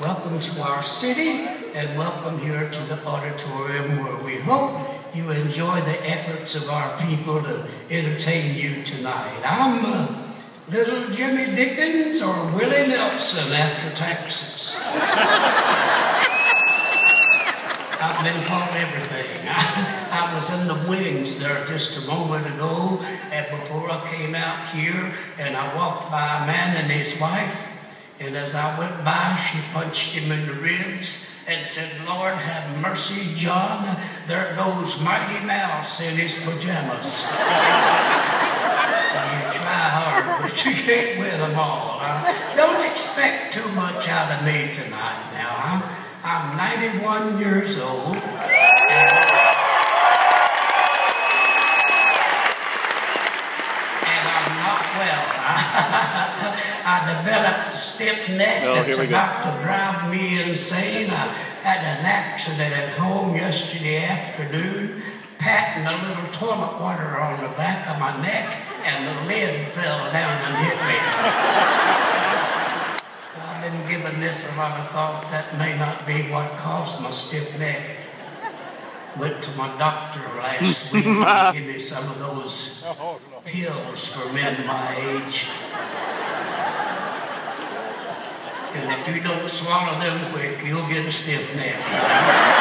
welcome to our city and welcome here to the auditorium where we hope you enjoy the efforts of our people to entertain you tonight. I'm uh, little Jimmy Dickens or Willie Nelson after Texas. I've been called everything. I, I, was in the wings there just a moment ago, and before I came out here, and I walked by a man and his wife, and as I went by, she punched him in the ribs and said, Lord, have mercy, John. There goes Mighty Mouse in his pajamas. you try hard, but you can't win them all. Huh? Don't expect too much out of me tonight now. I'm 91 years old. And, I'm not well. I developed a stiff neck oh, that's about to drive me insane. I had an accident at home yesterday afternoon, patting a little toilet water on the back of my neck, and the lid fell down and hit me I've been given this a lot of thought. That may not be what caused my stiff neck. Went to my doctor last week and gave me some of those pills for men my age. And if you don't swallow them quick, you'll get a stiff neck.